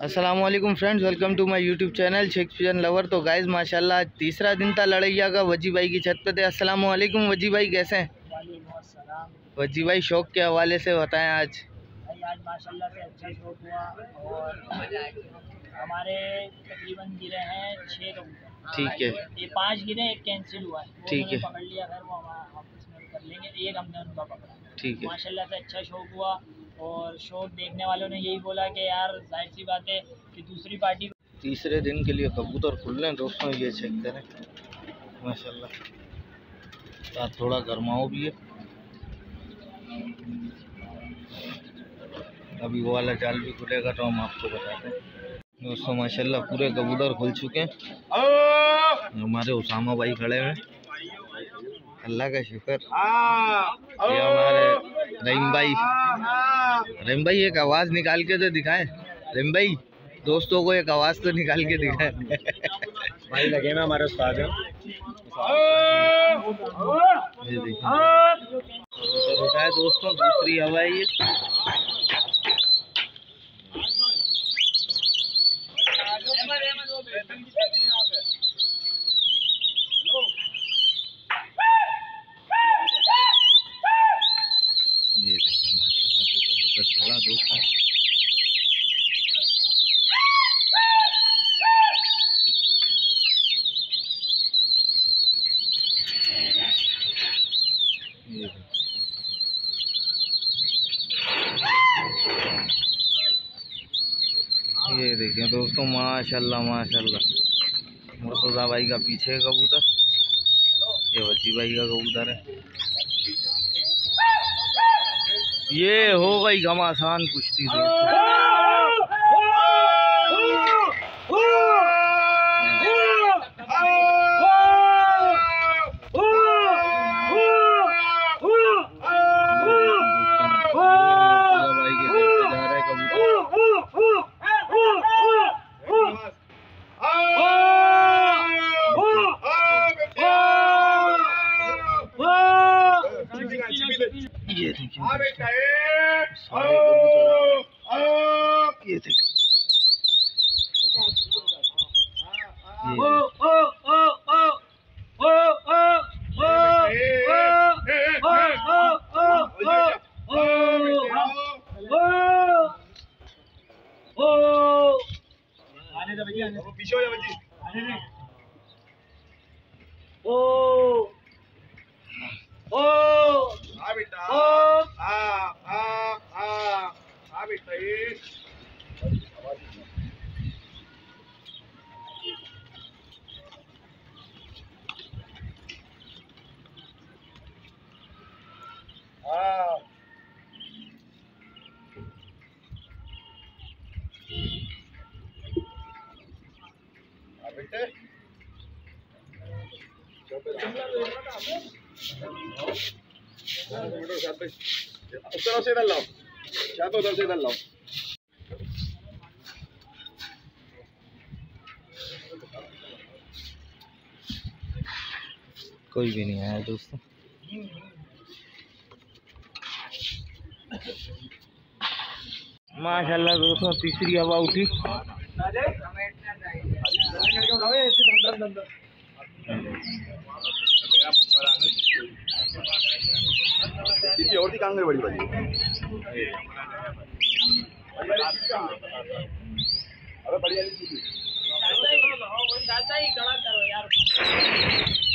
Aslam friends welcome to my YouTube channel Sheikh pigeon lover तो guys माशाल्लाह तीसरा दिन था लड़ैया का वजी भाई की छत पे थे। वालेकुम वजी भाई कैसे हैं? वजी भाई शौक के हवाले से बताएँ आज। भाई आज माशाल्लाह से अच्छा शौक हुआ और हमारे तकरीबन गिरे हैं छः कबूतर ठीक है। ये पाँच गिरे एक कैंसिल हुआ है। ठीक है। पकड़ लिया फिर वो हमारा ऑफ़िस में कर लेंगे। एक हमने उनका पकड़ा। ठीक है। माशाल्लाह से अच्छा शौक हुआ। और शौक देखने वालों ने यही बोला कि यार, ज़ाहिर सी बात है कि दूसरी पार्टी तीसरे दिन के लिए कबूतर खुल रहे दोस्तों, ये चेक करें। माशाल्लाह। थोड़ा गर्माओ भी है। अभी वो वाला जाल भी खुलेगा तो हम आपको बताते हैं। दोस्तों, माशाल्लाह, पूरे कबूतर खुल चुके हैं। हमारे उसामा भाई खड़े हैं। अल्लाह का शुक्र। ये हमारे रहीम भाई। रहीम भाई एक आवाज़ निकाल के तो दिखाए। रेम भाई दोस्तों को एक आवाज़ तो निकाल के दिखाए। भाई लगे ना हमारे उस्ताद ये देखिए। है। दोस्तों दूसरी हवा है ये देखिए माशाल्लाह से कबूतर चला दोस्तों ये देखिए ये देखिए दोस्तों माशाल्लाह माशाल्लाह। मुर्तज़ा भाई का पीछे कबूतर। ये वजी भाई का कबूतर है। ये हो गई घमासान कुश्ती दोस्तों मुर्तज़ा भाई के घर पे जा रहा है कबूतर ये देखिए सारे कबूतर आ गए। ये देखिए ये पीछे हो जा बच्ची हाँ बेटा हाँ हाँ हाँ हाँ बेटा ये हाँ हाँ बेटे उधर से इधर लाओ या तो उधर से इधर लाओ कोई भी नहीं आया दोस्तों माशाल्लाह दोस्तों तीसरी हवा उठी और बड़ी बड़ी बढ़िया वाली चीची यार चीपी देखियो भाई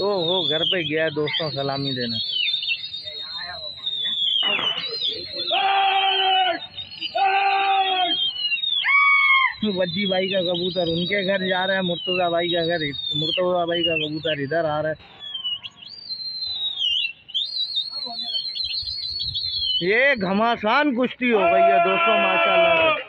ओ हो घर पे गया है दोस्तों सलामी देने वज्जी भाई का कबूतर उनके घर जा रहा है मुर्तजा भाई का घर मुर्तजा भाई का कबूतर इधर आ रहा है ये घमासान कुश्ती हो गई है दोस्तों माशाल्लाह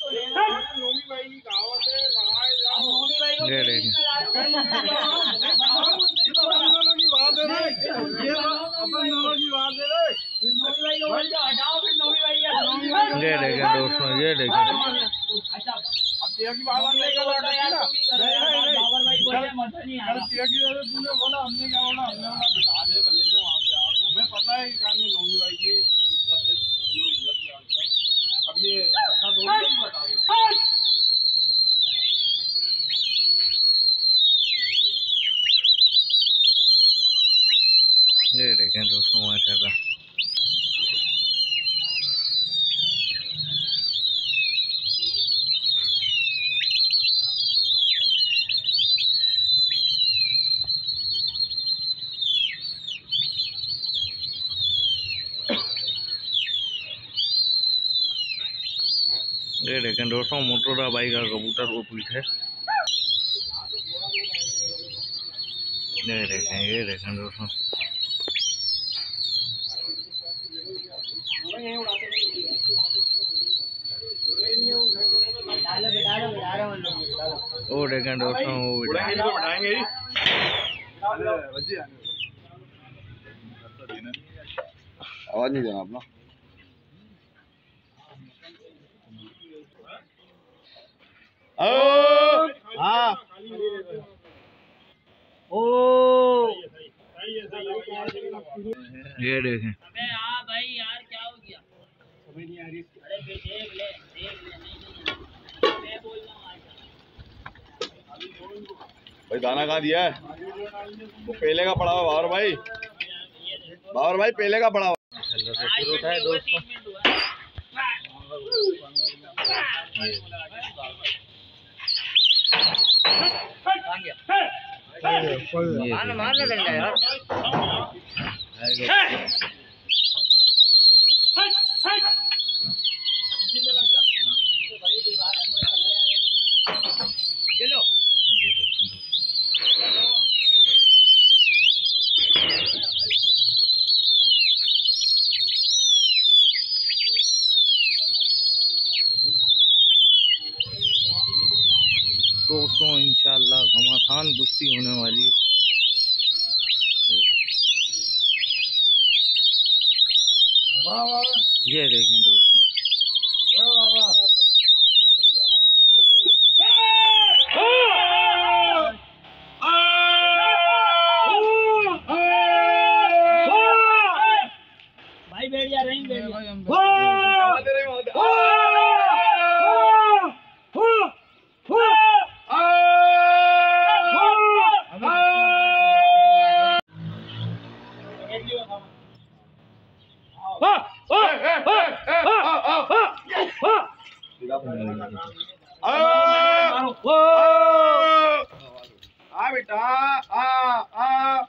नोमी भाई ये देखें दोस्तों ये देखें अच्छा अब तेरा की बात हमने क्या बोला यार ना तुम ही करो यार नहीं नहीं बाबर भाई बोले मज़ा नहीं आ अरे रहा तेरा की वजह से तूने बोला हमने क्या बोला हमने बोला बिठा दे भले से वहाँ पे आप हमें पता है कि कान में नौमी भाई की इज़्ज़त है तुम लोग इज़्ज़त के आंसर अब ये अच्छा थोड़ी है कि बता दो ये देखें दोस्तों माशाल्लाह ये देखें दोस्तों मोटोरा बाई का कबूतर को पीठ है ये देखें ये देखें दोस्तों वो देखें दोस्तों वो भी उड़ाएँगे तो बढ़ाएँगे ही आवाज़ नहीं देना अपना। हाँ। ओ! ये देखें। अबे हाँ भाई यार क्या हो गया? समझ नहीं आ रही अरे देख ले देख ले नहीं नहीं। मैं बोल रहा हूँ। भाई दाना कहाँ दिया है? वो पेले का पड़ा हुआ बाबर भाई। बाबर भाई पहले का पड़ा हुआ। दोस्तों मारने यार। दोस्तों इंशाल्लाह घमासान कुश्ती होने वाली है ये देखें दोस्तों भाई बैठ जा रही बैठ जा आ बेटा आ आ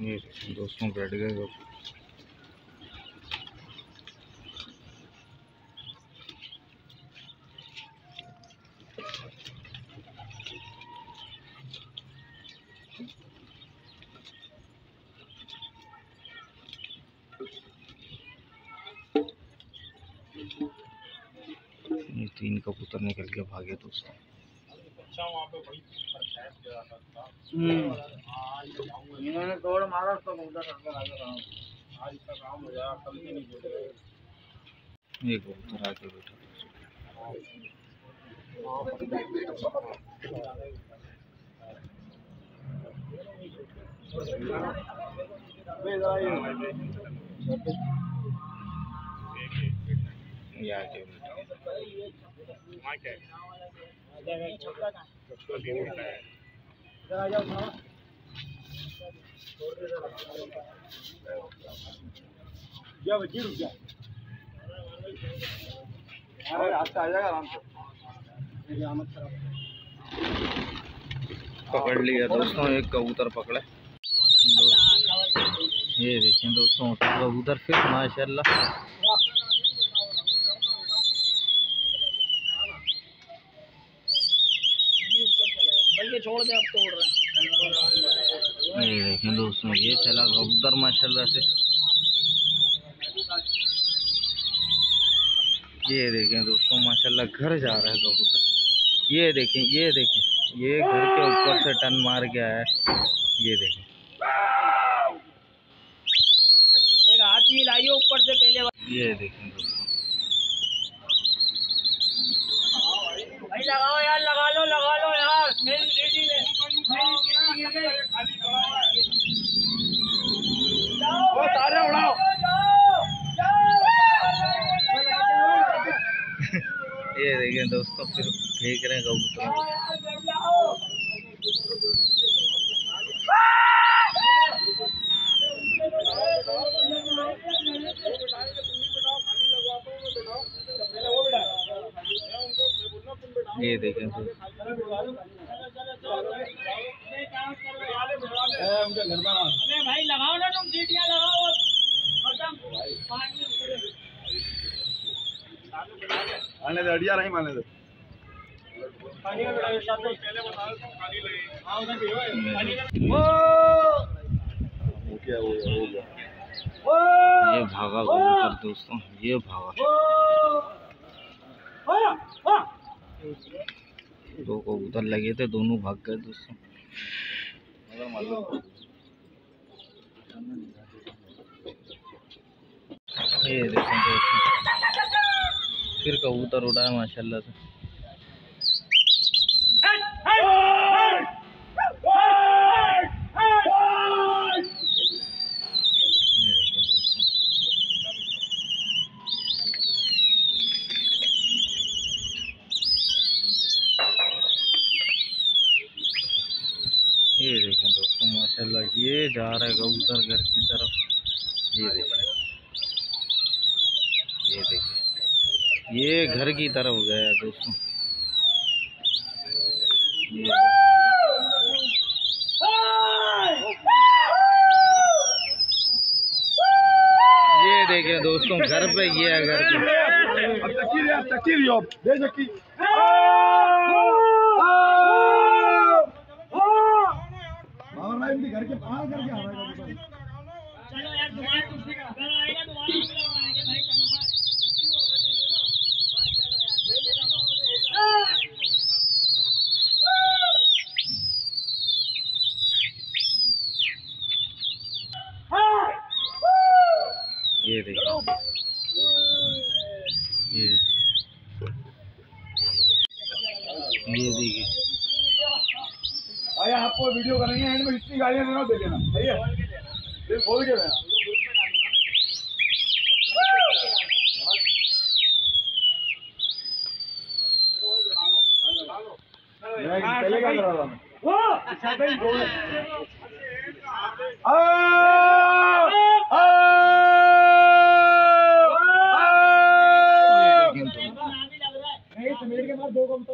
ये देखें दोस्तों बैठ गए लोग ये तीन कबूतर निकल के भागे दोस्तों इन्होंने तोड़ मारा तो कबूतर आज इसका काम हो जाएगा कल के नहीं ये कबूतर आके बैठा बच्ची रुक जा। अरे रास्ता आ जाएगा आराम से। पकड़ लिया दोस्तों एक कबूतर पकड़े ये देखें दोस्तों कबूतर फिर माशाल्लाह। बल्कि छोड़ दे अब तोड़ रहे हैं। ये देखें दोस्तों ये चला कबूतर माशाल्लाह से। ये देखें दोस्तों माशाल्लाह घर जा रहा है कबूतर। ये देखें ये देखें ये घर के ऊपर से टन मार गया है। ये देखें। एक हाथ ही लाइए ऊपर से पहले। ये देखें दोस्तों। देखें दोस्तों फिर फेंक रहे हैं कबूतर ये देखें दोस्तों अरे भाई लगाओ ना तुम सीटियाँ लगाओ। खत्म। पानी आने दे अड़िया नहीं माने दे। ये भागा कबूतर दोस्तों? ये भागा। दो कबूतर लगे थे दोनों भाग गए दोस्तों। ये देखें फिर कबूतर उड़ा है माशाल्लाह से ये देखें दोस्तों ये देखें दोस्तों माशाल्लाह ये जा रहा है कबूतर घर की तरफ़ ये देखें ये देखें की तरफ़ गया दोस्तों। ये ये देखें दोस्तों, घर पे ये है, घर घर के बाहर करके आ रहा है कबूतर। चलो यार दोबारा दूसरी का अगर आएगा दोबारा हम लोग आएँगे भाई चलो भाई ये देखिए ये। ये देखिए भाई आपको वीडियो करेंगे एंड में जितनी गाड़ियाँ देना दे देना सही है? फिर खोल के देना। पहले क्या कर रहा था मैं देखिए तो आगे लग रहा है नहीं समेट के बाद दो कबूतर होंगे अब बल देखे से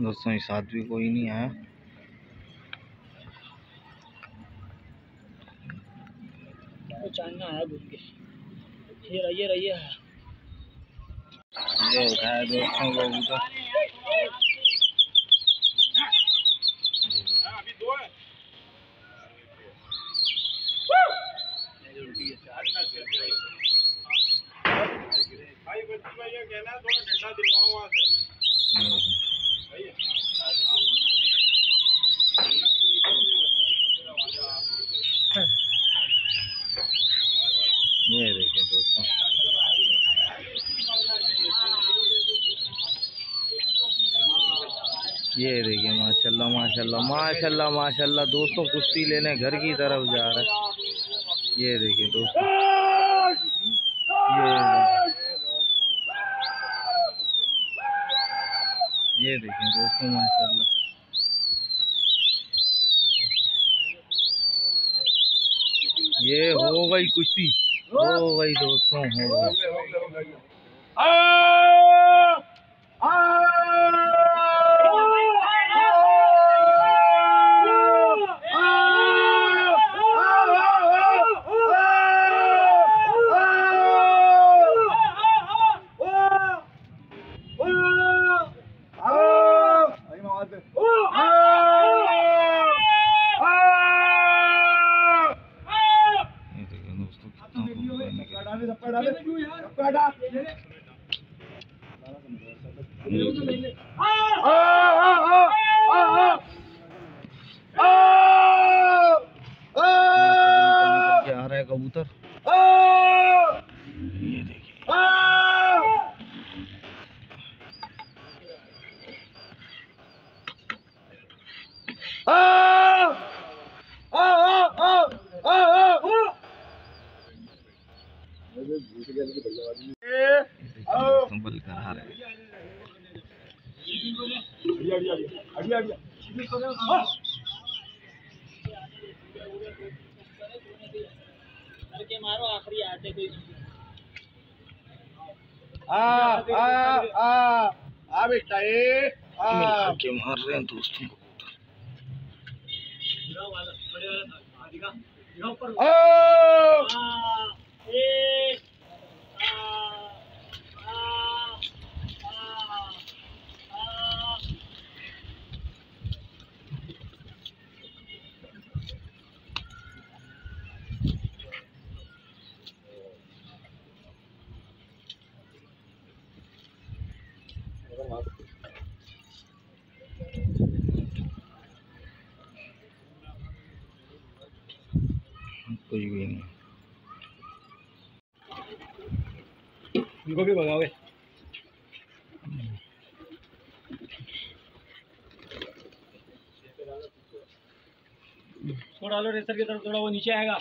दोस्तों इस साथ भी कोई नहीं आया। तो आया घूम के। ये रहिए रहिए। ये उठाया दोस्तों कबूतर अभी दो है भाई बच्ची भाई ये कहना है थोड़ा डंडा दिलवाओ वहाँ से ये देखिए दोस्तों ये देखिए माशाल्लाह माशाल्लाह माशाल्लाह, दोस्तों, कुश्ती लेने घर की तरफ़ जा रहा है। ये देखिए दोस्तों। ये ये देखिए दोस्तों, माशाल्लाह। ये हो गई कुश्ती। हो गई दोस्तों, हो गई। खूबसूरत निकला। निकल के आ रहा है कबूतर ये देखिए आ रहा मारो आखिरी आते कोई आ बेटा ये मिला के मार रहे हैं दोस्तों हाँ, आ हाँ, ए, हाँ, हाँ, हाँ, हाँ। कुछ भी नहीं। उनको भी भगाओगे? थोड़ा लो रेसर की तरफ़ थोड़ा वो नीचे आएगा।